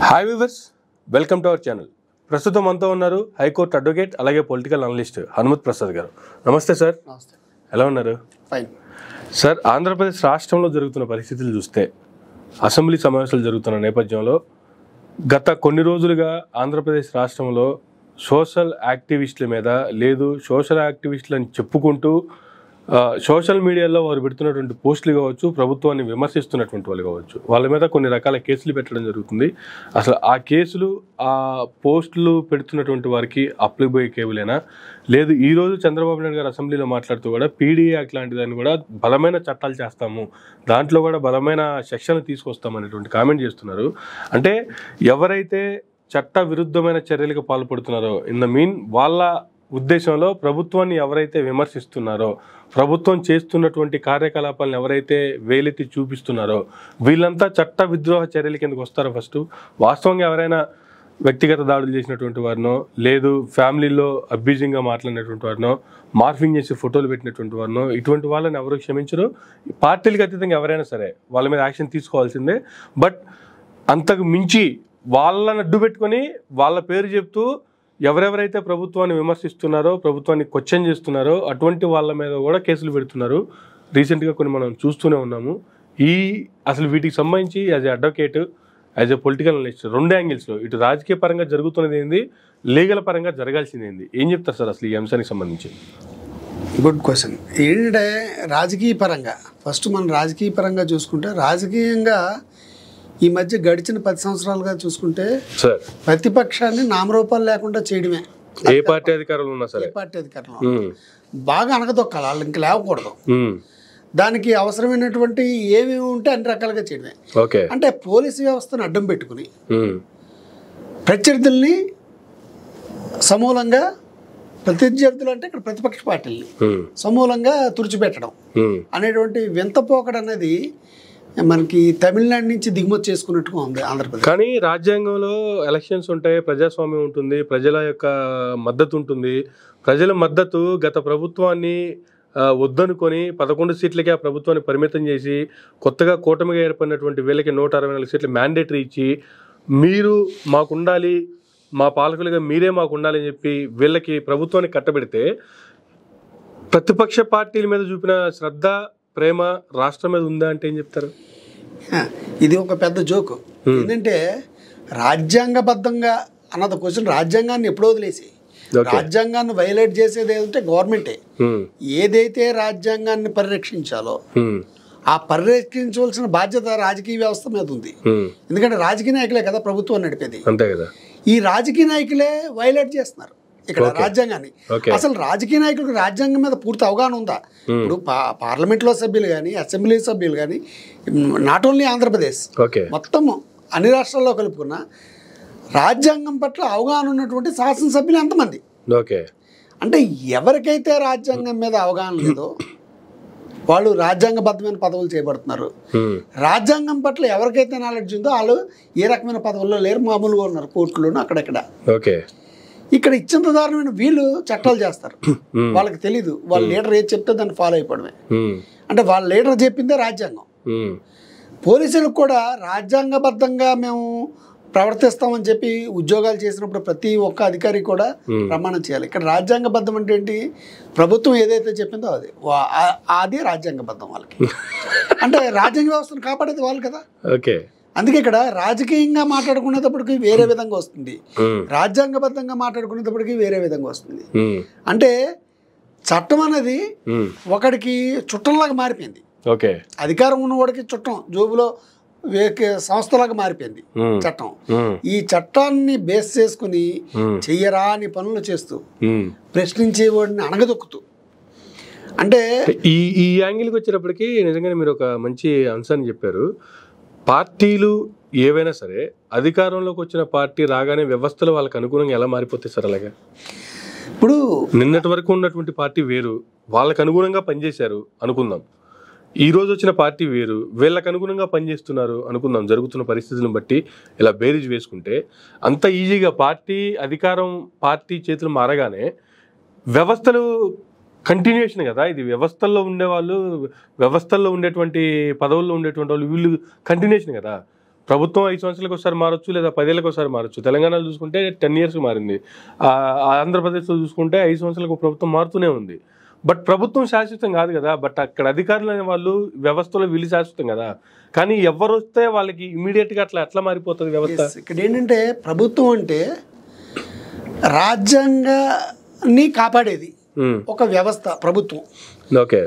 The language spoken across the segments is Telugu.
Hi viewers welcome to our channel ప్రస్తుతం మనతో ఉన్నారు హైకోర్టు అడ్వకేట్ అలాగే పొలిటికల్ అనలిస్ట్ హనుమత్ ప్రసాద్ గారు. నమస్తే సార్ నమస్తే. ఎలా ఉన్నారు? ఫైన్ సార్ ఆంధ్రప్రదేశ్ రాష్ట్రంలో జరుగుతున్న పరిస్థితులు చూస్తే అసెంబ్లీ సమావేశాలు జరుగుతున్న నేపథ్యంలో గత కొన్ని రోజులుగా ఆంధ్రప్రదేశ్ రాష్ట్రంలో సోషల్ యాక్టివిస్టుల మీద లేదు సోషల్ యాక్టివిస్టులు అని చెప్పుకుంటూ సోషల్ మీడియాలో వారు పెడుతున్నటువంటి పోస్టులు కావచ్చు ప్రభుత్వాన్ని విమర్శిస్తున్నటువంటి వాళ్ళు కావచ్చు వాళ్ళ మీద కొన్ని రకాల కేసులు పెట్టడం జరుగుతుంది. అసలు ఆ కేసులు ఆ పోస్టులు పెడుతున్నటువంటి వారికి అప్లిబోయే కేబులేనా? లేదు ఈ రోజు చంద్రబాబు నాయుడు గారు అసెంబ్లీలో మాట్లాడుతూ కూడా పీడీ యాక్ట్ లాంటి దాన్ని కూడా బలమైన చట్టాలు చేస్తాము దాంట్లో కూడా బలమైన సెక్షన్ తీసుకొస్తాం అనేటువంటి కామెంట్ చేస్తున్నారు. అంటే ఎవరైతే చట్ట విరుద్ధమైన చర్యలకు పాల్పడుతున్నారో ఇన్ ద మీన్ వాళ్ళ ఉద్దేశంలో ప్రభుత్వాన్ని ఎవరైతే విమర్శిస్తున్నారో ప్రభుత్వం చేస్తున్నటువంటి కార్యకలాపాలను ఎవరైతే వేలెత్తి చూపిస్తున్నారో వీళ్ళంతా చట్ట విద్రోహ చర్యల కిందకు వస్తారో ఫస్ట్? వాస్తవంగా ఎవరైనా వ్యక్తిగత దాడులు చేసినటువంటి వారినో లేదు ఫ్యామిలీలో అబ్యూజింగ్గా మాట్లాడినటువంటి వారినో మార్ఫింగ్ చేసి ఫోటోలు పెట్టినటువంటి వారినో ఇటువంటి వాళ్ళని ఎవరు క్షమించరు. పార్టీలకు అతీతంగా ఎవరైనా సరే వాళ్ళ మీద యాక్షన్ తీసుకోవాల్సిందే. బట్ అంతకు మించి వాళ్ళని అడ్డు పెట్టుకొని వాళ్ళ పేరు చెప్తూ ఎవరెవరైతే ప్రభుత్వాన్ని విమర్శిస్తున్నారో ప్రభుత్వాన్ని క్వశ్చన్ చేస్తున్నారో అటువంటి వాళ్ళ మీద కూడా కేసులు పెడుతున్నారు. రీసెంట్గా కొన్ని మనం చూస్తూనే ఉన్నాము. ఈ అసలు వీటికి సంబంధించి as a advocate as a political analyst రెండు యాంగిల్స్లో ఇటు రాజకీయ పరంగా జరుగుతున్నది ఏంది లీగల్ పరంగా జరగాల్సింది ఏంది? ఏం చెప్తారు సార్ అసలు ఈ అంశానికి సంబంధించి? గుడ్ క్వశ్చన్ ఏంటంటే రాజకీయ పరంగా ఫస్ట్ మనం రాజకీయ పరంగా చూసుకుంటే రాజకీయంగా ఈ మధ్య గడిచిన పది సంవత్సరాలుగా చూసుకుంటే ప్రతిపక్షాన్ని నామరూపాలు లేకుండా చేయడమే. ఏ పార్టీ అధికారులు ఉన్నా ఏ సరే పార్టీ అధికారంలో బాగా అనగదొక్కాలి వాళ్ళు ఇంక లేవకూడదు. దానికి అవసరమైనటువంటి ఏమేమి ఉంటే అన్ని రకాలుగా చేయడమే. ఓకే. అంటే పోలీసు వ్యవస్థను అడ్డం పెట్టుకుని ప్రత్యర్థుల్ని సమూలంగా ప్రత్యర్థులు అంటే ఇక్కడ ప్రతిపక్ష పార్టీల్ని సమూలంగా తుడిచిపెట్టడం అనేటువంటి వింత పోకడ అనేది మనకి తమిళనాడు నుంచి దిగుమతి చేసుకున్నట్టుగా ఉంది ఆంధ్రప్రదేశ్. కానీ రాజ్యాంగంలో ఎలక్షన్స్ ఉంటాయి ప్రజాస్వామ్యం ఉంటుంది ప్రజల యొక్క మద్దతు ఉంటుంది. ప్రజల మద్దతు గత ప్రభుత్వాన్ని వద్దనుకొని పదకొండు సీట్లకి ఆ ప్రభుత్వాన్ని పరిమితం చేసి కొత్తగా కూటమిగా ఏర్పడినటువంటి వీళ్ళకి నూట అరవై నాలుగు సీట్లు మ్యాండేటరీ ఇచ్చి మీరు మాకు ఉండాలి మా పాలకులుగా మీరే మాకు ఉండాలి అని చెప్పి వీళ్ళకి ప్రభుత్వాన్ని కట్టబెడితే ప్రతిపక్ష పార్టీల మీద చూపిన శ్రద్ధ ప్రేమ రాష్ట్రం మీద ఉందా అంటే ఏం చెప్తారు? ఇది ఒక పెద్ద జోకు. ఏంటంటే రాజ్యాంగబద్ధంగా అన్నది క్వశ్చన్ రాజ్యాంగాన్ని ఎప్పుడో వదిలేసి రాజ్యాంగాన్ని వైలేట్ చేసేది ఏదంటే గవర్నమెంటే ఏదైతే రాజ్యాంగాన్ని పరిరక్షించాలో ఆ పరిరక్షించవలసిన బాధ్యత రాజకీయ వ్యవస్థ మీద ఉంది. ఎందుకంటే రాజకీయ నాయకులే కదా ప్రభుత్వం నడిపేది. అంతే కదా. ఈ రాజకీయ నాయకులే వైలేట్ చేస్తున్నారు. ఇక్కడ రాజ్యాంగాన్ని. అసలు రాజకీయ నాయకులకు రాజ్యాంగం మీద పూర్తి అవగాహన ఉందా? ఇప్పుడు పా పార్లమెంట్లో సభ్యులు కానీ అసెంబ్లీ సభ్యులు కానీ నాట్ ఓన్లీ ఆంధ్రప్రదేశ్. మొత్తం అన్ని రాష్ట్రాల్లో కలుపుకున్న రాజ్యాంగం పట్ల అవగాహన ఉన్నటువంటి శాసనసభ్యులు ఎంతమంది? ఓకే. అంటే ఎవరికైతే రాజ్యాంగం మీద అవగాహన లేదో వాళ్ళు రాజ్యాంగబద్ధమైన పదవులు చేయబడుతున్నారు ఉమ్, రాజ్యాంగం పట్ల ఎవరికైతే నాలెడ్జ్ ఉందో వాళ్ళు ఏ రకమైన పదవుల్లో లేరు మామూలుగా ఉన్నారు కోర్టులోను అక్కడక్కడ. ఓకే. ఇక్కడ ఇచ్చిన దారుణమైన వీళ్ళు చట్టాలు చేస్తారు. వాళ్ళకి తెలీదు. వాళ్ళ లీడర్ ఏది చెప్తే దాన్ని ఫాలో అయిపోవడమే. అంటే వాళ్ళ లీడర్ చెప్పిందే రాజ్యాంగం. పోలీసులకు కూడా రాజ్యాంగబద్ధంగా మేము ప్రవర్తిస్తామని చెప్పి ఉద్యోగాలు చేసినప్పుడు ప్రతి ఒక్క అధికారి కూడా. ప్రమాణం చేయాలి. ఇక్కడ రాజ్యాంగబద్ధం అంటే ఏంటి? ప్రభుత్వం ఏదైతే చెప్పిందో అది. అది రాజ్యాంగబద్ధం వాళ్ళకి. అంటే రాజ్యాంగ వ్యవస్థను కాపాడేది వాళ్ళు కదా. ఓకే. అందుకే ఇక్కడ రాజకీయంగా మాట్లాడుకునేటప్పటికి వేరే విధంగా వస్తుంది. రాజ్యాంగబద్ధంగా మాట్లాడుకునేటప్పటికి వేరే విధంగా వస్తుంది. అంటే చట్టం అనేది ఒకడికి చుట్టంలాగా మారిపోయింది. ఓకే. అధికారం ఉన్నవాడికి చుట్టం జోబులో సంస్థలాగా మారిపోయింది చట్టం. ఈ చట్టాన్ని బేస్ చేసుకుని చెయ్యరాని పనులు చేస్తూ. ప్రశ్నించేవాడిని అణగదొక్కుతూ. అంటే ఈ ఈ యాంగిల్కి వచ్చేటప్పటికి నిజంగానే మీరు ఒక మంచి అంశాన్ని చెప్పారు. పార్టీలు ఏవైనా సరే అధికారంలోకి వచ్చిన పార్టీ రాగానే వ్యవస్థలు వాళ్ళకి అనుగుణంగా ఎలా మారిపోతాయి సార్ అలాగా? ఇప్పుడు నిన్నటి వరకు ఉన్నటువంటి పార్టీ వేరు వాళ్ళకి అనుగుణంగా పనిచేశారు అనుకుందాం. ఈ రోజు వచ్చిన పార్టీ వేరు వీళ్ళకి అనుగుణంగా పనిచేస్తున్నారు అనుకుందాం జరుగుతున్న పరిస్థితులను బట్టి ఇలా బేరీజ్ వేసుకుంటే అంత ఈజీగా పార్టీ అధికారం పార్టీ చేతులు మారగానే వ్యవస్థలు కంటిన్యూషన్ కదా. ఇది వ్యవస్థల్లో ఉండేవాళ్ళు వ్యవస్థల్లో ఉండేటువంటి పదవుల్లో ఉండేటువంటి వాళ్ళు వీళ్ళు కంటిన్యూషన్ కదా. ప్రభుత్వం ఐదు సంవత్సరాలకు ఒకసారి మారచ్చు లేదా పదేళ్ళకి ఒకసారి మారచ్చు. తెలంగాణలో చూసుకుంటే టెన్ ఇయర్స్ మారింది. ఆంధ్రప్రదేశ్లో చూసుకుంటే ఐదు సంవత్సరాలకు ప్రభుత్వం మారుతూనే ఉంది. బట్ ప్రభుత్వం శాశ్వతం కాదు కదా. బట్ అక్కడ అధికారులు అనే వాళ్ళు వ్యవస్థలో వీళ్ళు శాశ్వతం కదా. కానీ ఎవరు వస్తే వాళ్ళకి ఇమీడియట్గా అట్లా ఎట్లా మారిపోతుంది వ్యవస్థ. ఇక్కడ ఏంటంటే ప్రభుత్వం అంటే రాజ్యాంగాన్ని కాపాడేది. ఒక వ్యవస్థ ప్రభుత్వం. ఓకే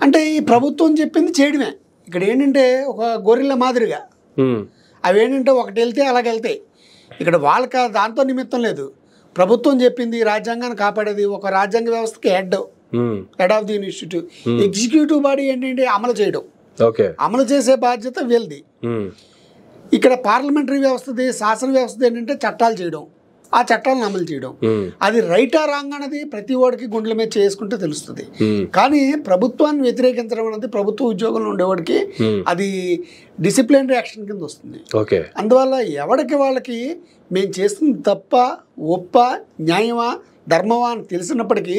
అంటే ఈ ప్రభుత్వం చెప్పింది చేయడమే. ఇక్కడ ఏంటంటే ఒక గొర్రెల మాదిరిగా. ఉమ్, అవి ఏంటంటే ఒకటి వెళ్తే అలాగ వెళ్తాయి. ఇక్కడ వాళ్ళకి దాంతో నిమిత్తం లేదు. ప్రభుత్వం చెప్పింది రాజ్యాంగాన్ని కాపాడేది ఒక రాజ్యాంగ వ్యవస్థకి head. Head of the institute executive body ఏంటంటే అమలు చేయడం. ఓకే అమలు చేసే బాధ్యత వీళ్ళది. ఉమ్, ఇక్కడ పార్లమెంటరీ వ్యవస్థది శాసన వ్యవస్థ ఏంటంటే చట్టాలు చేయడం. ఆ చట్టాలను అమలు చేయడం. అది రైటా రాంగ్ అన్నది ప్రతి వాడికి గుండెల మీద చేసుకుంటే తెలుస్తుంది. కానీ ప్రభుత్వాన్ని వ్యతిరేకించడం అనేది ప్రభుత్వ ఉద్యోగంలో ఉండేవాడికి. అది డిసిప్లినరీ యాక్షన్ కింద వస్తుంది. ఓకే. అందువల్ల ఎవరికి వాళ్ళకి మేము చేస్తుంది తప్ప ఒప్ప న్యాయమా ధర్మమా అని తెలిసినప్పటికీ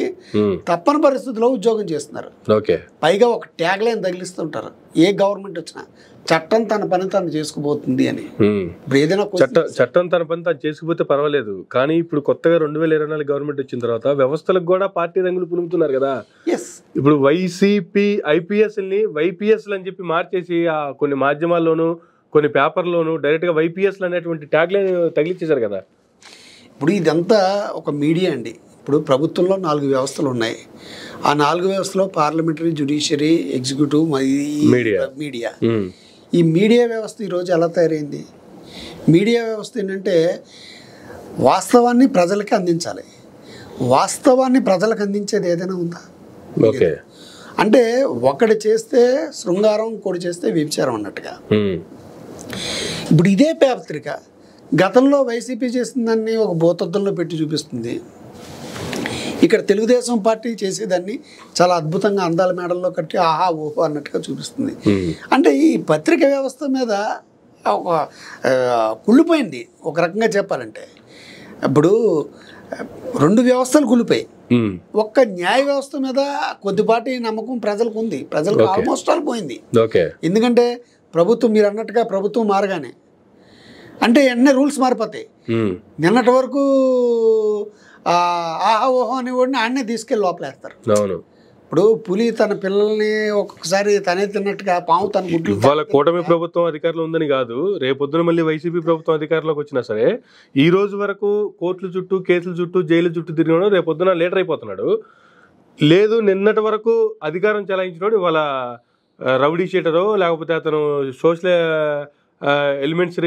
తప్పని పరిస్థితిలో ఉద్యోగం చేస్తున్నారు. ఓకే. పైగా ఒక ట్యాగ్ లైన్ తగిలిస్తుంటారు. ఏ గవర్నమెంట్ వచ్చినా చట్టం తన పని తను చేసుకుపోతుంది అని. ఇప్పుడు ఏదైనా చట్టం చట్టం తన పని తాను చేసుకుపోతే పర్వాలేదు. కానీ ఇప్పుడు కొత్తగా రెండు వేల ఇరవై నాలుగు గవర్నమెంట్ వచ్చిన తర్వాత వ్యవస్థలకు కూడా పార్టీ రంగులు పులుముతున్నారు కదా. ఇప్పుడు వైసీపీ ఐపీఎస్ని వైపీఎస్ అని చెప్పి మార్చేసి ఆ కొన్ని మాధ్యమాల్లోనూ కొన్ని పేపర్లోనూ డైరెక్ట్గా వైపీఎస్ అనేటువంటి ట్యాగ్ లైన్ తగిలిచ్చేశారు కదా. ఇప్పుడు ఇదంతా ఒక మీడియా అండి. ఇప్పుడు ప్రభుత్వంలో నాలుగు వ్యవస్థలు ఉన్నాయి. ఆ నాలుగు వ్యవస్థలో parliamentary judiciary executive. Media. Um, ఈ మీడియా వ్యవస్థ ఈరోజు ఎలా తయారైంది? మీడియా వ్యవస్థ ఏంటంటే వాస్తవాన్ని ప్రజలకి అందించాలి. వాస్తవాన్ని ప్రజలకు అందించేది ఏదైనా ఉందా? ఓకే. అంటే ఒకటి చేస్తే శృంగారం ఇంకోటి చేస్తే వ్యభిచారం అన్నట్టుగా. ఇప్పుడు ఇదే పత్రిక గతంలో వైసీపీ చేసిన దాన్ని ఒక భూతద్దంలో పెట్టి చూపిస్తుంది. ఇక్కడ తెలుగుదేశం పార్టీ చేసేదాన్ని చాలా అద్భుతంగా అందాల మేడల్లో కట్టి ఆహా ఓహో అన్నట్టుగా చూపిస్తుంది. ఉమ్, అంటే ఈ పత్రిక వ్యవస్థ మీద ఒక కుళ్ళిపోయింది. ఒక రకంగా చెప్పాలంటే. ఇప్పుడు రెండు వ్యవస్థలు కుళ్ళిపోయాయి. ఉమ్, ఒక్క న్యాయ వ్యవస్థ మీద కొద్దిపాటి నమ్మకం ప్రజలకు ఉంది. ప్రజలకు. ఆల్మోస్ట్ ఆల్ పోయింది. ఎందుకంటే ప్రభుత్వం మీరు అన్నట్టుగా ప్రభుత్వం మారగానే అంటే వెంటనే రూల్స్ మారిపోతాయి. నిన్నటి వరకు ఆహా ఓహో అనేవాడిని ఆడనే తీసుకెళ్ళి లోపలేస్తారు. అవును. ఇప్పుడు పులి తన పిల్లల్ని ఒక్కొక్కసారి తనే తిన్నట్టుగా పాము తన గుడ్లు ఇవాళ కూటమి ప్రభుత్వం అధికారంలో ఉందని కాదు రేపొద్దున మళ్ళీ వైసీపీ ప్రభుత్వం అధికారంలోకి వచ్చినా సరే ఈ రోజు వరకు కోర్టుల చుట్టూ కేసుల చుట్టూ జైలు చుట్టూ తిరిగినాడు రేపొద్దున లీడర్ అయిపోతున్నాడు. లేదు నిన్నటి వరకు అధికారం చెలాయించినోడు ఇవాళ ఆ, రౌడీ షీటరో లేకపోతే అతను సోషల్ ఎలిమెంట్స్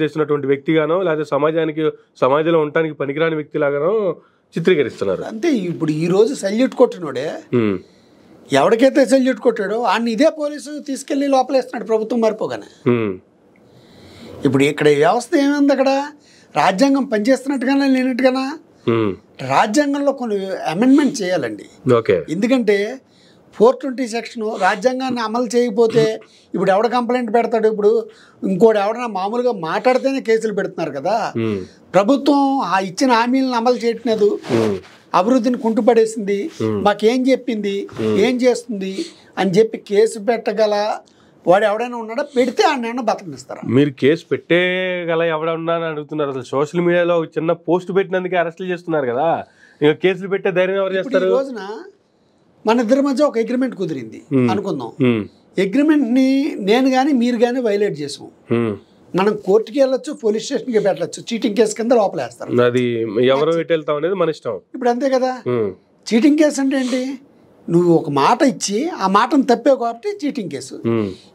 చేసినటువంటి వ్యక్తిగానో లేకపోతే సమాజానికి సమాజంలో ఉండటానికి పనికిరాని వ్యక్తిలాగానో చిత్రీకరిస్తున్నారు. అంతే ఇప్పుడు ఈ రోజు సల్యూట్ కొట్టినోడే ఎవరికైతే సల్యూట్ కొట్టాడో ఆయన ఇదే పోలీసు తీసుకెళ్ళి లోపలేస్తున్నాడు ప్రభుత్వం మారిపోగానే. ఇప్పుడు ఇక్కడ వ్యవస్థ ఏమైంది అక్కడ? రాజ్యాంగం పనిచేస్తున్నట్టుగానే లేనట్టుగానా? రాజ్యాంగంలో కొన్ని అమెండ్మెంట్ చేయాలండి. ఓకే. ఎందుకంటే ఫోర్ ట్వంటీ సెక్షన్ రాజ్యాంగాన్ని అమలు చేయకపోతే ఇప్పుడు ఎవడ కంప్లైంట్ పెడతాడు? ఇప్పుడు ఇంకోటి ఎవడన్నా మామూలుగా మాట్లాడితేనే కేసులు పెడుతున్నారు కదా. ప్రభుత్వం ఆ ఇచ్చిన హామీలను అమలు చేయట్లేదు. అభివృద్ధిని కుంటుపడేసింది. మాకేం చెప్పింది? ఏం చేస్తుంది? అని చెప్పి కేసు పెట్టగల వాడు ఎవడైనా ఉన్నాడా? పెడితే ఆయన బతకనిస్తారా? మీరు కేసు పెట్టేగల ఎవడన్నా అని అడుగుతున్నారు. అసలు సోషల్ మీడియాలో చిన్న పోస్ట్ పెట్టినందుకే అరెస్టులు చేస్తున్నారు కదా. ఇంకా కేసులు పెట్టే ధైర్యం ఎవరు చేస్తారు? రోజున మన ఇద్దరి మధ్య ఒక అగ్రిమెంట్ కుదిరింది. అనుకుందాం. ఉమ్, అగ్రిమెంట్ని నేను కానీ మీరు కానీ వైలేట్ చేసాం. మనం కోర్టుకి వెళ్ళొచ్చు పోలీస్ స్టేషన్కి పెట్టచ్చు చీటింగ్ కేసు కింద లోపలేస్తారు అది ఎవరు వెళ్తాం అనేది మన ఇష్టం. ఇప్పుడు అంతే కదా. చీటింగ్ కేసు అంటే ఏంటి? నువ్వు ఒక మాట ఇచ్చి ఆ మాటను తప్పావు కాబట్టి చీటింగ్ కేసు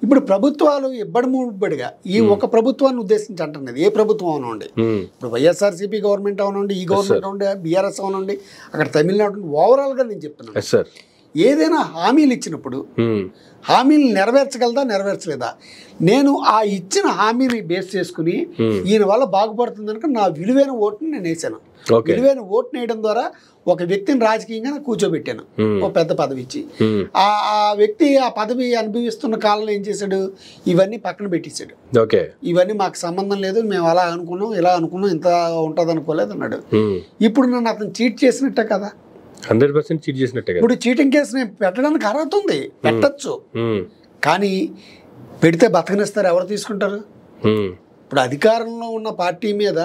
ఇప్పుడు ప్రభుత్వాలు ఇబ్బడి ముబ్బడిగా ఈ ఒక ప్రభుత్వాన్ని ఉద్దేశించి అంటున్నది ఏ ప్రభుత్వం అవనండి? ఇప్పుడు వైఎస్ఆర్సీపీ గవర్నమెంట్ అవనండి ఈ గవర్నమెంట్ అవనండి బీఆర్ఎస్ అవనండి అక్కడ తమిళనాడు ఓవరాల్గా నేను చెప్తున్నాను. ఏదైనా హామీలు ఇచ్చినప్పుడు హామీలు నెరవేర్చగలదా నెరవేర్చలేదా? నేను ఆ ఇచ్చిన హామీని బేస్ చేసుకుని ఈయన వల్ల బాగుపడుతుంది కనుక నా విలువైన ఓటుని నేను వేసాను విలువైన ఓటుని వేయడం ద్వారా ఒక వ్యక్తిని రాజకీయంగా కూర్చోబెట్టాను. ఒక పెద్ద పదవి ఇచ్చి. ఆ ఆ వ్యక్తి ఆ పదవి అనుభవిస్తున్న కాలంలో ఏం చేశాడు? ఇవన్నీ పక్కన పెట్టేశాడు. ఓకే. ఇవన్నీ మాకు సంబంధం లేదు మేము అలా అనుకున్నాం ఇలా అనుకున్నాం ఇంత ఉంటుంది అనుకోలేదు అన్నాడు ఇప్పుడు నన్ను అతను చీట్ చేసినట్టే కదా? హండ్రెడ్ పర్సెంట్ చీట్ చేసినట్టే ఇప్పుడు చీటింగ్ కేసుని పెట్టడానికి అర్హత ఉంది. పెట్టచ్చు. కానీ పెడితే బతకనిస్తారు ఎవరు తీసుకుంటారు? ఇప్పుడు అధికారంలో ఉన్న పార్టీ మీద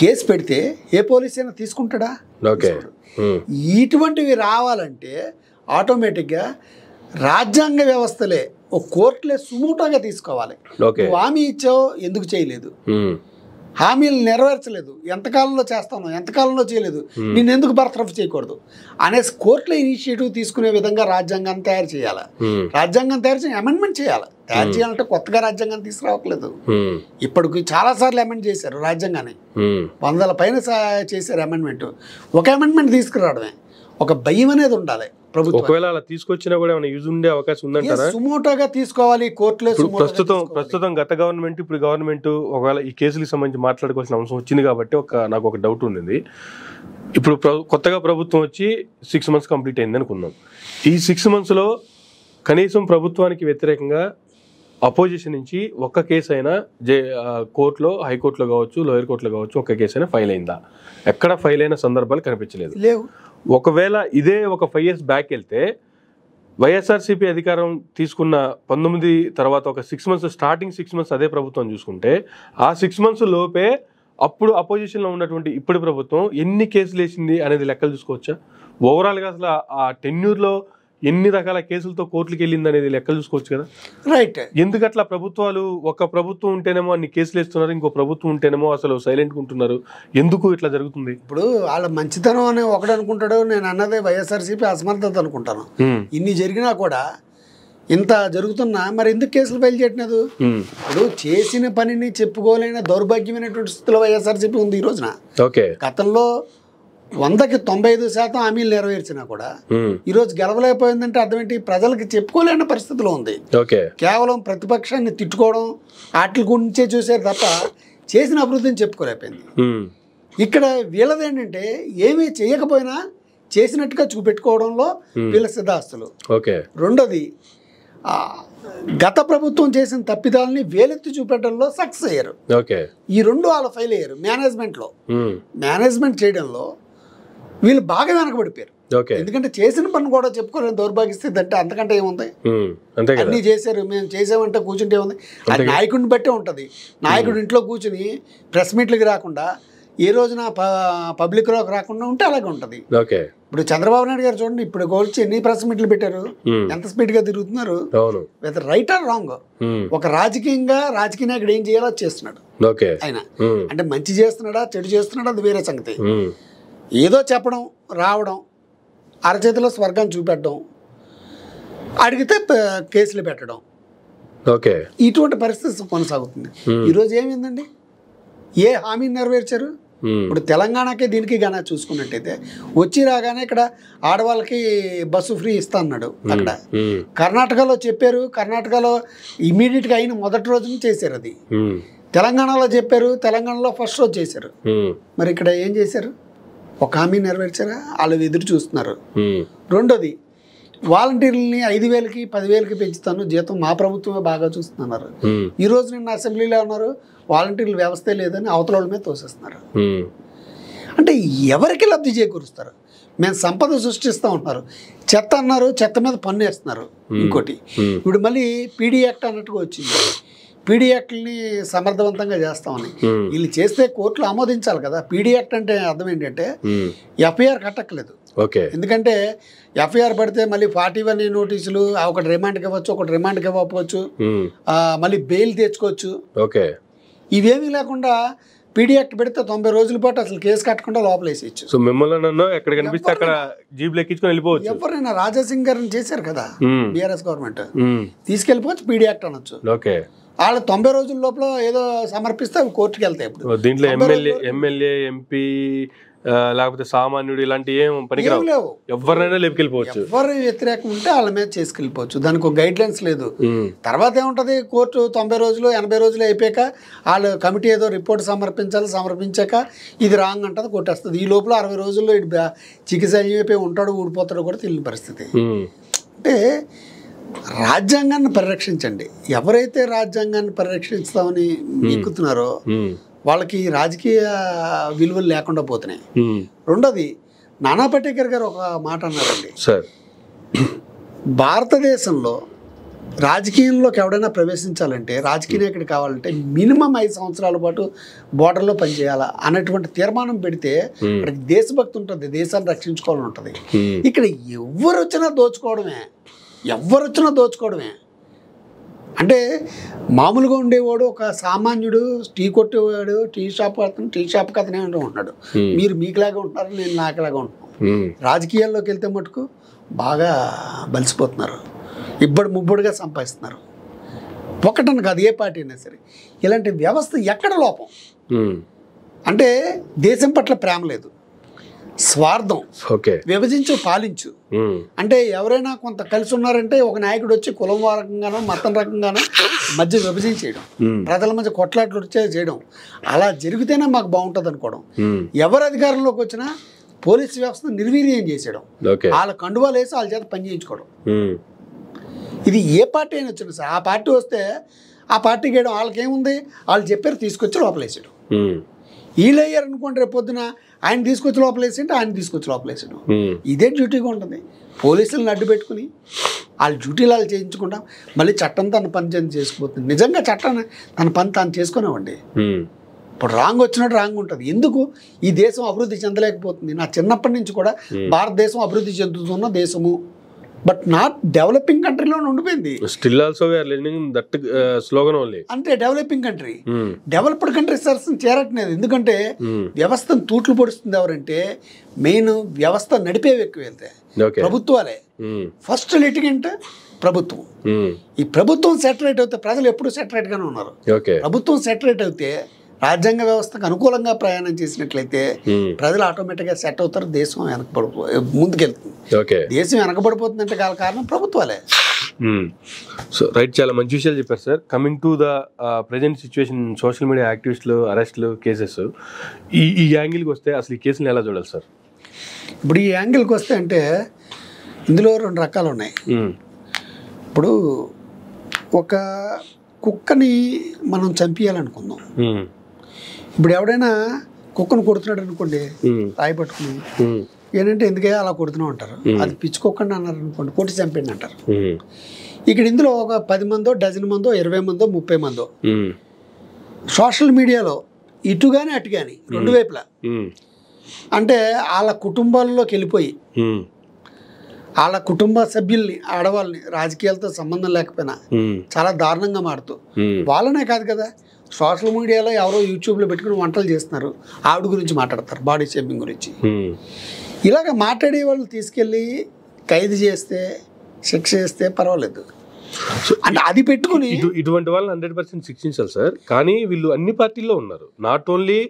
కేసు పెడితే ఏ పోలీస్ అయినా తీసుకుంటాడా? ఇటువంటివి రావాలంటే ఆటోమేటిక్గా రాజ్యాంగ వ్యవస్థలే ఒక కోర్టులే సుమూటంగా తీసుకోవాలి. హామీ ఇచ్చావు ఎందుకు చేయలేదు? హామీలు నెరవేర్చలేదు. ఎంతకాలంలో చేస్తాను ఎంతకాలంలో చేయలేదు. నేను ఎందుకు బర్తరఫ్ చేయకూడదు? అనేసి కోర్టులో ఇనిషియేటివ్ తీసుకునే విధంగా రాజ్యాంగాన్ని తయారు చేయాలి. రాజ్యాంగం తయారు చేసి అమెండ్మెంట్ చేయాలి. తయారు చేయాలంటే కొత్తగా రాజ్యాంగం తీసుకురావట్లేదు. ఇప్పటికి చాలాసార్లు అమెండ్ చేశారు రాజ్యాంగాన్ని. వందల పైన చేశారు అమెండ్మెంట్ ఒక అమెండ్మెంట్ తీసుకురావడమే. ఒక భయం అనేది ఉండాలి. ఒకవేళ అలా తీసుకొచ్చినా కూడా ఏమైనా యూజ్ ఉండే అవకాశం ఉందంటారా? సుమోటోగా తీసుకోవాలి కోర్టులో ప్రస్తుతం. ప్రస్తుతం గత గవర్నమెంట్ ఇప్పుడు గవర్నమెంట్ ఒకవేళ ఈ కేసులకు సంబంధించి మాట్లాడుకోవాల్సిన అంశం వచ్చింది కాబట్టి ఒక నాకు ఒక డౌట్ ఉంది ఇప్పుడు కొత్తగా ప్రభుత్వం వచ్చి సిక్స్ మంత్స్ కంప్లీట్ అయింది అనుకుందాం. ఈ సిక్స్ మంత్స్లో కనీసం ప్రభుత్వానికి వ్యతిరేకంగా అపోజిషన్ నుంచి ఒక్క కేసు అయినా జే కోర్టులో హైకోర్టులో కావచ్చు లోయర్ కోర్టులో కావచ్చు ఒక్క కేసు అయినా ఫైల్ అయిందా? ఎక్కడ ఫైల్ అయిన సందర్భాలు కనిపించలేదు. లేవు. ఒకవేళ ఇదే ఒక ఫైవ్ ఇయర్స్ బ్యాక్ వెళ్తే వైఎస్ఆర్సీపీ అధికారం తీసుకున్న పంతొమ్మిది తర్వాత ఒక six months starting six months అదే ప్రభుత్వం చూసుకుంటే ఆ సిక్స్ మంత్స్ లోపే అప్పుడు అపోజిషన్లో ఉన్నటువంటి ఇప్పుడు ప్రభుత్వం ఎన్ని కేసులు వేసింది అనేది లెక్కలు చూసుకోవచ్చా? ఓవరాల్గా అసలు ఆ- ఆ టెన్యూర్లో ఎన్ని రకాల కేసులతో కోర్టులకు వెళ్ళింది అనేది లెక్కలు చూసుకోవచ్చు కదా? రైట్ ఎందుకు అట్లా ప్రభుత్వాలు ఒక ప్రభుత్వం ఉంటేనేమో అన్ని కేసులు వేస్తున్నారు ఇంకో ప్రభుత్వం ఉంటేనేమో అసలు సైలెంట్గా ఉంటున్నారు ఎందుకు ఇట్లా జరుగుతుంది? ఇప్పుడు వాళ్ళ మంచితనం అని ఒకడు అనుకుంటాడు నేను అన్నదే వైఎస్ఆర్సీపీ అసమర్థత అనుకుంటాను. ఇన్ని జరిగినా కూడా ఇంత జరుగుతున్నా మరి ఎందుకు కేసులు ఫైల్ చేయట్లేదు? ఇప్పుడు చేసిన పనిని చెప్పుకోలేని దౌర్భాగ్యమైనటువంటి స్థితిలో వైఎస్ఆర్సీపీ ఉంది ఈ రోజున. ఓకే. గతంలో వందకి తొంభై ఐదు శాతం హామీలు నెరవేర్చినా కూడా ఉమ్, ఈరోజు గెలవలేకపోయిందంటే అర్థం ఏంటి ప్రజలకి చెప్పుకోలేని పరిస్థితిలో ఉంది. ఓకే. కేవలం ప్రతిపక్షాన్ని తిట్టుకోవడం వాటి గురించే చూసారు తప్ప చేసిన అభివృద్ధిని చెప్పుకోలేకపోయింది. ఇక్కడ వీళ్ళది ఏంటంటే ఏమీ చేయకపోయినా చేసినట్టుగా చూపెట్టుకోవడంలో వీళ్ళ సిద్ధాస్తులు. ఓకే. రెండోది గత ప్రభుత్వం చేసిన తప్పిదాలని వేలెత్తి చూపెట్టడంలో సక్సెస్ అయ్యారు. ఓకే. ఈ రెండు వాళ్ళ ఫెయిల్ అయ్యారు మేనేజ్మెంట్లో. మేనేజ్మెంట్ చేయడంలో వీళ్ళు బాగా వెనకబడిపోయారు. ఎందుకంటే చేసిన పని కూడా చెప్పుకోలేని దౌర్భాగ్య స్థితి అంటే అంతకంటే ఏముంది? అన్నీ చేశారు మేము చేసామంటే కూర్చుంటే ఉంది అది నాయకుడిని బట్టే ఉంటుంది. నాయకుడు ఇంట్లో కూర్చుని ప్రెస్ మీట్లకి రాకుండా ఏ రోజున ప పబ్లిక్లోకి రాకుండా ఉంటే అలాగే ఉంటుంది. ఇప్పుడు చంద్రబాబు నాయుడు గారు చూడండి ఇప్పుడు వచ్చి ఎన్ని ప్రెస్ మీట్లు పెట్టారు? ఎంత స్పీడ్గా తిరుగుతున్నారు? అవును. విత్ రైట్ ఆర్ రాంగ్ ఒక రాజకీయంగా రాజకీయ నాయకుడు ఏం చేయాలో చేస్తున్నాడు. ఆయన. అంటే మంచి చేస్తున్నాడా చెడు చేస్తున్నాడా అది వేరే సంగతి. ఏదో చెప్పడం రావడం అరచేతిలో స్వర్గం చూపెట్టడం అడిగితే కేసులు పెట్టడం. ఓకే. ఇటువంటి పరిస్థితి కొనసాగుతుంది. ఈరోజు ఏమైందండి? ఏ హామీని నెరవేర్చారు? ఇప్పుడు తెలంగాణకే దీనికి గానా చూసుకున్నట్టయితే వచ్చి రాగానే ఇక్కడ ఆడవాళ్ళకి బస్సు ఫ్రీ ఇస్తా అన్నాడు అక్కడ. కర్ణాటకలో చెప్పారు కర్ణాటకలో ఇమీడియట్గా అయిన మొదటి రోజున చేశారు అది. తెలంగాణలో చెప్పారు తెలంగాణలో ఫస్ట్ రోజు చేశారు. మరి ఇక్కడ ఏం చేశారు? ఒక హామీ నెరవేర్చారా? వాళ్ళు ఎదురు చూస్తున్నారు. రెండోది వాలంటీర్లని ఐదు వేలకి పదివేలకి పెంచుతాను. జీతం మా ప్రభుత్వమే బాగా చూస్తున్నారు ఈ రోజు నిన్న అసెంబ్లీలో ఉన్నారు వాలంటీర్ల వ్యవస్థే లేదని అవతల వాళ్ళ మీద తోసేస్తున్నారు. అంటే ఎవరికి లబ్ధి చేకూరుస్తారు? మేము సంపద సృష్టిస్తూ ఉన్నారు చెత్త అన్నారు చెత్త మీద పన్ను వేస్తున్నారు. ఇంకోటి ఇప్పుడు మళ్ళీ పీడీ యాక్ట్ అన్నట్టుగా వచ్చింది. పీడీ యాక్ట్ని సమర్థవంతంగా చేస్తామని. వీళ్ళు చేస్తే కోర్టులు ఆమోదించాలి కదా. పీడీ యాక్ట్ అంటే అర్థం ఏంటంటే ఎఫ్ఐఆర్ కట్టక్కలేదు ఓకే. ఎందుకంటే ఎఫ్ఐఆర్ పడితే మళ్ళీ ఫార్టీ వన్ నోటీసులు ఒకటి రిమాండ్కి ఇవ్వచ్చు ఒకటి రిమాండ్కి ఇవ్వకపోవచ్చు మళ్ళీ బెయిల్ తెచ్చుకోవచ్చు. ఓకే. ఇవేమీ లేకుండా పీడీ యాక్ట్ పెడితే తొంభై రోజుల పాటు అసలు కేసు కట్టకుండా లోపల వేసేయచ్చు సో మిమ్మల్ని ఎక్కడ కనిపిస్తే అక్కడ వెళ్ళిపోవచ్చు. ఎవరైనా రాజాసింగ్ గారిని చేశారు కదా బీఆర్ఎస్ గవర్నమెంట్. తీసుకెళ్ళిపోవచ్చు పీడీ యాక్ట్ అనొచ్చు. ఓకే. వాళ్ళు తొంభై రోజుల లోపల ఏదో సమర్పిస్తే అవి కోర్టుకి వెళ్తాయి ఇప్పుడు. దీంట్లో ఎమ్మెల్యే ఎమ్మెల్యే ఎంపీ లేకపోతే సామాన్యుడు ఇలాంటి ఏం పనికిరావు. లేవు. ఎవరినైనా లేపుకెళ్ళిపోవచ్చు. ఎవరు వ్యతిరేకం ఉంటే వాళ్ళ మీద చేసుకెళ్ళిపోవచ్చు. దానికి ఒక గైడ్ లైన్స్ లేదు తర్వాత ఏముంటుంది? కోర్టు తొంభై రోజులు ఎనభై రోజులు అయిపోయాక వాళ్ళు కమిటీ ఏదో రిపోర్ట్ సమర్పించాలి సమర్పించాక ఇది రాంగ్ అంటది కొట్టేస్తుంది. ఈ లోపల అరవై రోజుల్లో చికిత్స అయిపోయి ఉంటాడు ఊడిపోతాడు కూడా తెలియని పరిస్థితి. అంటే రాజ్యాంగాన్ని పరిరక్షించండి. ఎవరైతే రాజ్యాంగాన్ని పరిరక్షిస్తామని ఎక్కుతున్నారో వాళ్ళకి రాజకీయ విలువలు లేకుండా పోతున్నాయి. రెండోది నానా పటేకర్ గారు ఒక మాట అన్నారండి. సార్. భారతదేశంలో రాజకీయంలోకి ఎవడైనా ప్రవేశించాలంటే రాజకీయ నాయకుడు కావాలంటే మినిమం ఐదు సంవత్సరాల పాటు బోర్డర్లో పనిచేయాలా అన్నటువంటి తీర్మానం పెడితే అక్కడికి దేశభక్తి ఉంటుంది దేశాన్ని రక్షించుకోవాలని ఉంటుంది. ఇక్కడ ఎవరు వచ్చినా దోచుకోవడమే. ఎవరు వచ్చినా దోచుకోవడమే. అంటే మామూలుగా ఉండేవాడు ఒక సామాన్యుడు టీ కొట్టేవాడు టీ షాప్ అతను టీ షాప్ అతనే ఉంటున్నాడు Hmm. మీరు మీకులాగా ఉంటారు నేను నాకులాగా ఉంటున్నాను. ఉమ్, రాజకీయాల్లోకి వెళ్తే మటుకు బాగా బలిసిపోతున్నారు. ఇబ్బడి ముబ్బడిగా సంపాదిస్తున్నారు. ఒకటని కాదు ఏ పార్టీ అయినా సరే ఇలాంటి వ్యవస్థ ఎక్కడ లోపం? అంటే దేశం పట్ల ప్రేమ లేదు. స్వార్థం. ఓకే. విభజించు పాలించు. అంటే ఎవరైనా కొంత కలిసి ఉన్నారంటే ఒక నాయకుడు వచ్చి కులం రకంగానో మతం రకంగానో మధ్య విభజించేయడం ప్రజల మధ్య కొట్లాట్లు వచ్చే చేయడం. అలా జరిగితేనే మాకు బాగుంటుంది అనుకోవడం. ఎవరు అధికారంలోకి వచ్చినా పోలీస్ వ్యవస్థ నిర్వీర్యం చేసేయడం. వాళ్ళ కండువాలు వేసి వాళ్ళ చేత పని చేయించుకోవడం. ఇది ఏ పార్టీ అయినా వచ్చింది సార్ ఆ పార్టీ వస్తే ఆ పార్టీకి వేయడం వాళ్ళకేముంది? వాళ్ళు చెప్పారు తీసుకొచ్చి లోపలేసేయడం. ఉమ్, వీళ్ళు అయ్యారు అనుకోండి రేపు పొద్దున ఆయన తీసుకొచ్చి లోపలేసేయంటే ఆయన తీసుకొచ్చి లోపలేసేయడం ఉమ్, ఇదే డ్యూటీగా ఉంటుంది. పోలీసులను అడ్డు పెట్టుకుని వాళ్ళ డ్యూటీలు వాళ్ళు చేయించకుండా మళ్ళీ చట్టం తన పని చేసి చేసుకుపోతుంది. నిజంగా చట్టాన్ని తన పని తాను చేసుకునేవండి ఇప్పుడు రాంగ్ వచ్చినట్టు రాంగ్ ఉంటుంది. ఎందుకు? ఈ దేశం అభివృద్ధి చెందలేకపోతుంది. నా చిన్నప్పటి నుంచి కూడా భారతదేశం అభివృద్ధి చెందుతున్న దేశము. బట్ నాట్ డెవలపింగ్ కంట్రీలో ఉండిపోయింది. Still also we are learning that slogan only అంటే డెవలపింగ్ కంట్రీ డెవలప్డ్ కంట్రీస్ సరసన చేరట్లేదు. ఎందుకంటే ఉమ్, వ్యవస్థను తూట్లు పొడుస్తుంది ఎవరంటే మెయిన్ వ్యవస్థ నడిపే వ్యక్తి వెళ్తే ప్రభుత్వాలే. ఫస్ట్ లిటిగెంట్ ప్రభుత్వం. ఉమ్, ఈ ప్రభుత్వం సెటరేట్ అవుతే ప్రజలు ఎప్పుడు సెటరేట్గానే ఉన్నారు. ఓకే ప్రభుత్వం సెటరేట్ అవుతే రాజ్యాంగ వ్యవస్థకు అనుకూలంగా ప్రయాణం చేసినట్లయితే ప్రజలు ఆటోమేటిక్గా సెట్ అవుతారు దేశం వెనకబడిపో ముందుకెళ్తుంది. ఓకే. దేశం వెనకబడిపోతుందంటే గల కారణం ప్రభుత్వాలే. సో రైట్ చాలా మంచి విషయాలు చెప్పారు sir. Coming to the present situation social media యాక్టివిస్టులు అరెస్టులు కేసెస్ ఈ ఈ యాంగిల్కి వస్తే అసలు ఈ కేసులను ఎలా చూడాలి సార్? ఇప్పుడు ఈ యాంగిల్కి వస్తే అంటే ఇందులో రెండు రకాలు ఉన్నాయి. ఇప్పుడు ఒక కుక్కని మనం చంపేయాలనుకుందాం. ఉమ్, ఇప్పుడు ఎవడైనా కుక్కను కొడుతున్నాడు అనుకోండి రాయి పట్టుకుని. ఏంటంటే ఎందుకే అలా కొడుతూనే ఉంటారు అది పిచ్చి కుక్కని అన్నారు అనుకోండి కొట్టి చంపండి అంటారు. ఇక్కడ ఇందులో ఒక పది మందో డజన్ మందో ఇరవై మందో ముప్పై మందో. సోషల్ మీడియాలో ఇటు కానీ అటు కానీ రెండు వైపులా. అంటే వాళ్ళ కుటుంబాల్లోకి వెళ్ళిపోయి వాళ్ళ కుటుంబ సభ్యుల్ని ఆడవాళ్ళని రాజకీయాలతో సంబంధం లేకపోయినా చాలా దారుణంగా మారుతూ. వాళ్ళనే కాదు కదా సోషల్ మీడియాలో ఎవరో యూట్యూబ్లో పెట్టుకుని వంటలు చేస్తున్నారు. ఆవిడ గురించి మాట్లాడతారు బాడీ షేపింగ్ గురించి. ఇలాగ మాట్లాడే వాళ్ళు తీసుకెళ్ళి ఖైదు చేస్తే శిక్ష చేస్తే పర్వాలేదు. అంటే అది పెట్టుకుని ఇటు ఇటువంటి వాళ్ళని హండ్రెడ్ పర్సెంట్ శిక్షించాలి సార్. కానీ వీళ్ళు అన్ని పార్టీల్లో ఉన్నారు. నాట్ ఓన్లీ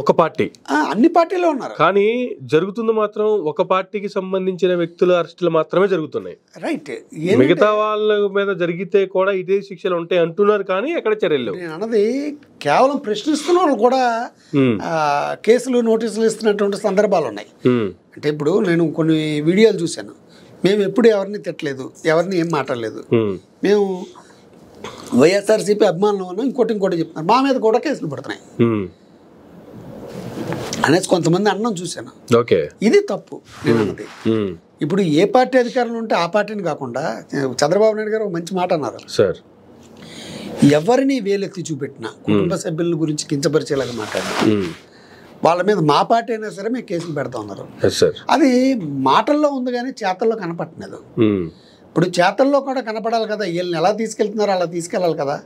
ఒక పార్టీ. అన్ని పార్టీలో ఉన్నారు. కానీ జరుగుతుంది మాత్రం ఒక పార్టీకి సంబంధించిన వ్యక్తుల అరెస్టులు మాత్రమే జరుగుతున్నాయి. రైట్ మిగతా వాళ్ళ మీద జరిగితే కూడా ఇదే శిక్షలు ఉంటాయి అంటున్నారు కానీ ఎక్కడ చర్యలు నేను అన్నది కేవలం ప్రశ్నిస్తున్న వాళ్ళు కూడా కేసులు నోటీసులు ఇస్తున్నటువంటి సందర్భాలు ఉన్నాయి. అంటే ఇప్పుడు నేను కొన్ని వీడియోలు చూశాను. మేము ఎప్పుడు ఎవరిని తిట్టలేదు ఎవరిని ఏం మాట్లాడలేదు. మేము వైఎస్ఆర్సీపీ అభిమానులు ఉన్నాం ఇంకోటి ఇంకోటి చెప్తున్నారు. మా మీద కూడా కేసులు పడుతున్నాయి. అనేసి కొంతమంది అన్నం చూశాను. ఓకే. ఇది తప్పు. నేను అన్నది. ఇప్పుడు ఏ పార్టీ అధికారంలో ఉంటే ఆ పార్టీని కాకుండా చంద్రబాబు నాయుడు గారు మంచి మాట అన్నారు. సార్. ఎవరిని వేలెత్తి చూపెట్టినా కుటుంబ సభ్యుల గురించి కించపరిచేలాగా మాట్లాడినా ఉమ్, వాళ్ళ మీద మా పార్టీ అయినా సరే మేము కేసులు పెడతా ఉన్నారు. అది మాటల్లో ఉంది కానీ చేతల్లో కనపట్టలేదు ఇప్పుడు చేతల్లో కూడా కనపడాలి కదా వీళ్ళని ఎలా తీసుకెళ్తున్నారో అలా తీసుకెళ్ళాలి కదా.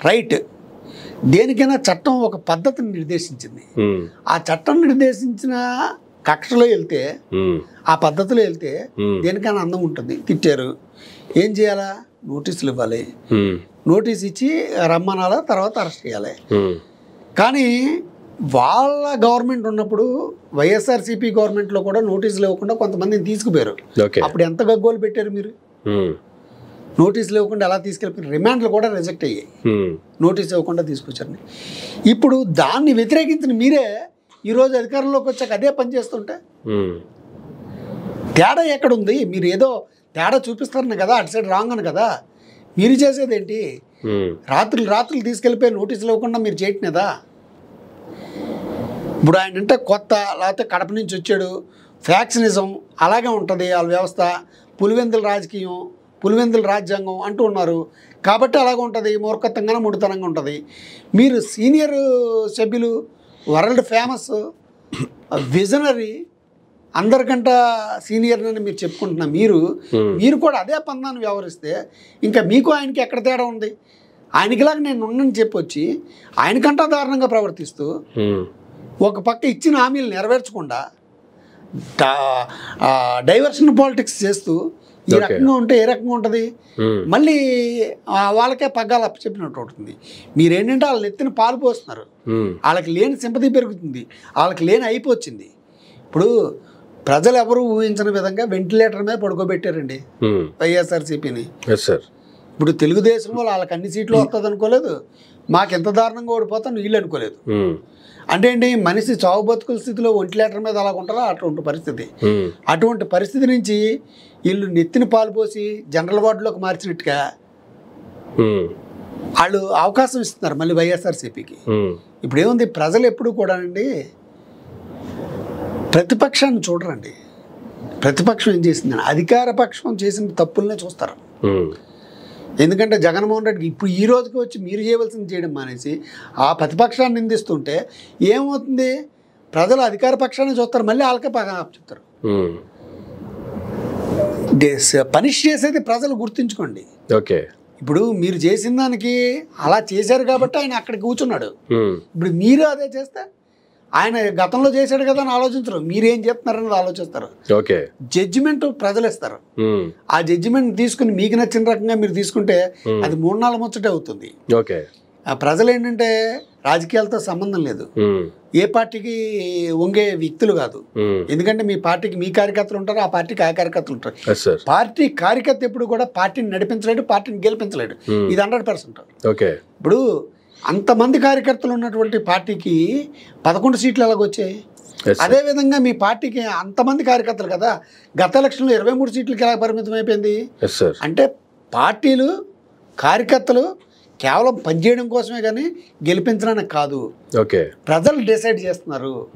రైట్. దేనికైనా చట్టం ఒక పద్ధతిని నిర్దేశించింది. ఆ చట్టం నిర్దేశించిన కక్షలో వెళ్తే ఆ పద్ధతిలో వెళ్తే దేనికైనా అందం ఉంటుంది. తిట్టారు. ఏం చేయాలా? నోటీసులు ఇవ్వాలి. నోటీస్ ఇచ్చి రమ్మనాలా? తర్వాత అరెస్ట్ చేయాలి. కానీ వాళ్ళ గవర్నమెంట్ ఉన్నప్పుడు వైఎస్ఆర్సీపీ గవర్నమెంట్లో కూడా నోటీసులు ఇవ్వకుండా కొంతమందిని తీసుకుపోయారు. అప్పుడు ఎంత గగ్గోలు పెట్టారు మీరు? ఉమ్, నోటీసులు ఇవ్వకుండా ఎలా తీసుకెళ్ళిపోయారు రిమాండ్లు కూడా రిజెక్ట్ అయ్యాయి. నోటీస్ ఇవ్వకుండా తీసుకొచ్చారు ఇప్పుడు దాన్ని వ్యతిరేకించిన మీరే ఈరోజు అధికారంలోకి వచ్చాక అదే పని చేస్తుంటే? తేడా ఎక్కడుంది? మీరు ఏదో తేడా చూపిస్తారని కదా అటు సైడ్ రాంగ్ అని కదా. మీరు చేసేది ఏంటి ఉమ్, రాత్రులు రాత్రులు తీసుకెళ్ళిపోయి నోటీసులు ఇవ్వకుండా మీరు చేయట్లేదా? ఇప్పుడు ఆయన అంటే కొత్త లేకపోతే కడప నుంచి వచ్చాడు. ఫ్యాక్సినిజం అలాగే ఉంటుంది వాళ్ళ వ్యవస్థ. పులివెందుల రాజకీయం. పులివెందుల రాజ్యాంగం అంటూ ఉన్నారు. కాబట్టి అలాగ ఉంటుంది మూర్ఖత్వంగానే ముడితనంగా ఉంటుంది. మీరు సీనియర్ సభ్యులు వరల్డ్ ఫేమస్ విజనరీ అందరికంట సీనియర్ అని మీరు చెప్పుకుంటున్న మీరు. మీరు కూడా అదే పందాన్ని వ్యవహరిస్తే ఇంకా మీకు ఆయనకి ఎక్కడ తేడా ఉంది? ఆయనకిలాగా నేను ఉన్నని చెప్పొచ్చి ఆయనకంటా దారుణంగా ప్రవర్తిస్తూ ఒక పక్క ఇచ్చిన హామీలు నెరవేర్చకుండా డైవర్షన్ పాలిటిక్స్ చేస్తూ ఈ. రకంగా ఉంటే ఏ రకంగా ఉంటుంది? మళ్ళీ వాళ్ళకే పగ్గాలు అప్పచెప్పినట్టు ఉంటుంది మీరేంటంటే వాళ్ళ నెత్తిన పాలు పోస్తున్నారు. వాళ్ళకి లేని సింపతి పెరుగుతుంది. వాళ్ళకి లేని అయిపోయింది ఇప్పుడు ప్రజలు ఎవరు ఊహించిన విధంగా వెంటిలేటర్ మీద పడుకోబెట్టారండి వైఎస్ఆర్సీపీని. ఇప్పుడు తెలుగుదేశం వాళ్ళు వాళ్ళకి అన్ని సీట్లు వస్తుంది అనుకోలేదు మాకు ఎంత దారుణంగా ఓడిపోతాం వీళ్ళు అనుకోలేదు. అంటే ఏంటి? మనిషి చావు బతుకుల స్థితిలో ఒంటిలేటర్ మీద అలా ఉంటారో అటువంటి పరిస్థితి. అటువంటి పరిస్థితి నుంచి వీళ్ళు నెత్తిన పాలు పోసి జనరల్ వార్డులోకి మార్చినట్టుగా వాళ్ళు అవకాశం ఇస్తున్నారు మళ్ళీ వైఎస్ఆర్సీపీకి. ఇప్పుడు ఏముంది ప్రజలు ఎప్పుడు కూడా అండి ప్రతిపక్షాన్ని చూడరండి. ప్రతిపక్షం ఏం చేసిందని అధికార పక్షం చేసిన తప్పులనే చూస్తారు. ఎందుకంటే జగన్మోహన్ రెడ్డికి ఇప్పుడు ఈ రోజుకి వచ్చి మీరు చేయవలసింది చేయడం మానేసి ఆ ప్రతిపక్షాన్ని నిందిస్తుంటే ఏమవుతుంది? ప్రజలు అధికార పక్షాన్ని చూస్తారు మళ్ళీ వాళ్ళకే పగ చెప్తారు. పనిష్ చేసేది ప్రజలు గుర్తుంచుకోండి. ఓకే. ఇప్పుడు మీరు చేసిన దానికి అలా చేశారు కాబట్టి ఆయన అక్కడ కూర్చున్నాడు. ఇప్పుడు మీరు అదే చేస్తే ఆయన గతంలో చేశాడు కదా అని ఆలోచించరు. మీరేం చెప్తున్నారన్నది ఆలోచిస్తారు. ఓకే. జడ్జిమెంట్ ప్రజలు ఇస్తారు ఆ జడ్జిమెంట్ తీసుకుని మీకు నచ్చిన రకంగా మీరు తీసుకుంటే అది మూడు నాలుగు ముచ్చటే అవుతుంది. ఓకే. ప్రజలు ఏంటంటే రాజకీయాలతో సంబంధం లేదు. ఏ పార్టీకి వంగే వ్యక్తులు కాదు. ఎందుకంటే మీ పార్టీకి మీ కార్యకర్తలు ఉంటారు ఆ పార్టీకి ఆ కార్యకర్తలు ఉంటారు. పార్టీ కార్యకర్త ఎప్పుడు కూడా పార్టీని నడిపించలేడు పార్టీని గెలిపించలేడు. ఇది హండ్రెడ్ పర్సెంట్. ఓకే. ఇప్పుడు అంతమంది కార్యకర్తలు ఉన్నటువంటి పార్టీకి పదకొండు సీట్లు ఎలాగొచ్చాయి అదేవిధంగా మీ పార్టీకి అంతమంది కార్యకర్తలు కదా గత ఎలక్షన్లో ఇరవై మూడు సీట్లకి ఎలా పరిమితం అయిపోయింది? అంటే పార్టీలు కార్యకర్తలు కేవలం పనిచేయడం కోసమే కానీ గెలిపించడానికి కాదు. ఓకే. ప్రజలు డిసైడ్ చేస్తున్నారు.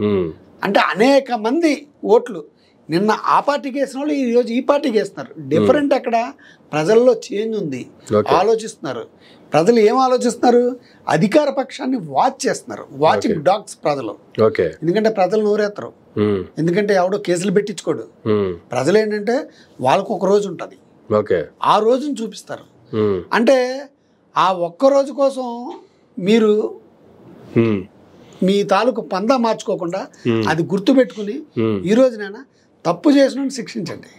అంటే అనేక మంది ఓట్లు నిన్న ఆ పార్టీకి వేసిన వాళ్ళు ఈరోజు ఈ పార్టీకి వేస్తున్నారు. డిఫరెంట్ అక్కడ ప్రజల్లో చేంజ్ ఉంది. ఆలోచిస్తున్నారు. ప్రజలు ఏం ఆలోచిస్తున్నారు? అధికార పక్షాన్ని వాచ్ చేస్తున్నారు. వాచింగ్ డాగ్స్ ప్రజలు. ఓకే. ఎందుకంటే ప్రజలు నోరేస్తారు ఎందుకంటే ఎవడో కేసులు పెట్టించుకోడు. ప్రజలు ఏంటంటే వాళ్ళకు ఒక రోజు ఉంటుంది. ఓకే. ఆ రోజును చూపిస్తారు. అంటే ఆ ఒక్క రోజు కోసం మీరు మీ తాలూకు పందా మార్చుకోకుండా. అది గుర్తుపెట్టుకుని ఈ రోజునైనా తప్పు చేసిన శిక్షించండి.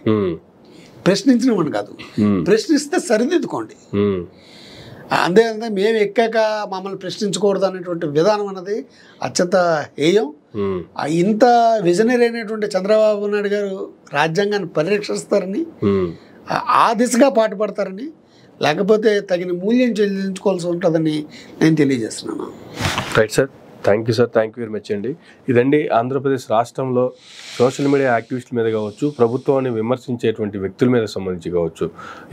ప్రశ్నించినవని కాదు. ప్రశ్నిస్తే సరిదిద్దుకోండి. ఉమ్, అంతేకాదంటే మేము ఎక్కాక మమ్మల్ని ప్రశ్నించకూడదు అనేటువంటి విధానం అన్నది అత్యంత హేయం. ఇంత విజనరీ అయినటువంటి చంద్రబాబు నాయుడు గారు రాజ్యాంగాన్ని పరిరక్షిస్తారని ఆ దిశగా పాటుపడతారని లేకపోతే తగిన మూల్యం చెల్లించుకోవాల్సి ఉంటుందని నేను తెలియజేస్తున్నాను. Right sir thank you sir thank you very much అండి. ఇదండి ఆంధ్రప్రదేశ్ రాష్ట్రంలో సోషల్ మీడియా యాక్టివిస్టుల మీద కావచ్చు ప్రభుత్వాన్ని విమర్శించేటువంటి వ్యక్తుల మీద సంబంధించి కావచ్చు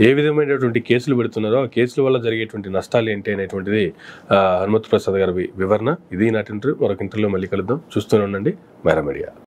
ఏ విధమైనటువంటి కేసులు పెడుతున్నారో ఆ కేసుల వల్ల జరిగేటువంటి నష్టాలు ఏంటి అనేటువంటిది హనుమత్ ప్రసాద్ గారి వివరణ. ఇది నాటి మరొక ఇంటర్లో మళ్ళీ కలుద్దాం. చూస్తూనే ఉండండి. మేరా మీడియా.